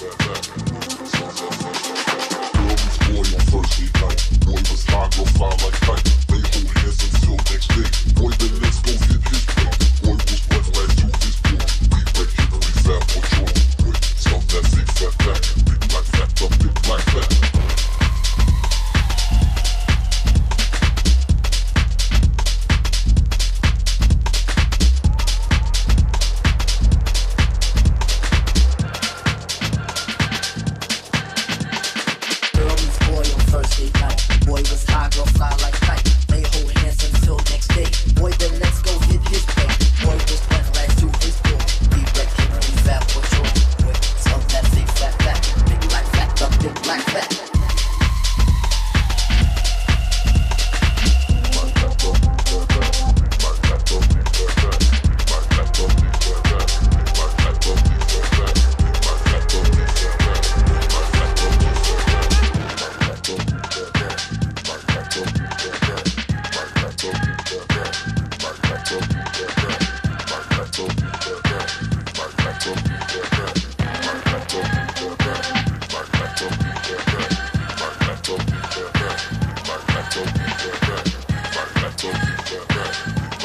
back, back, back. Meets boy was high, girl